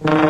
you